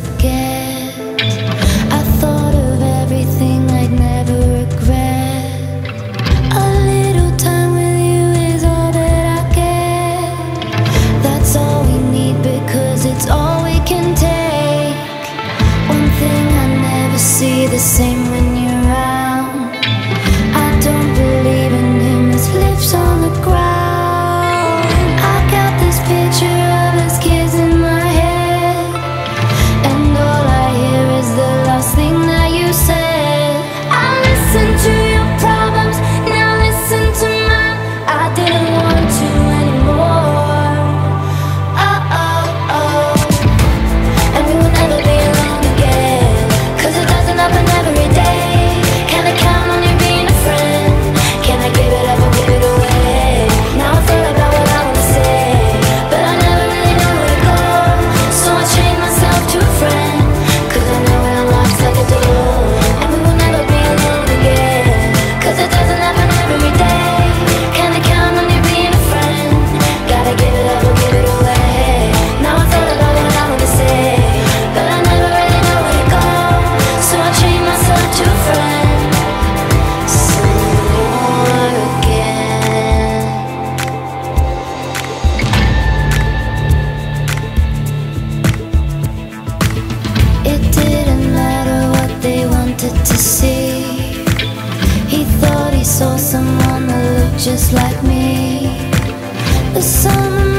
forget to see. He thought he saw someone that looked just like me. The sun.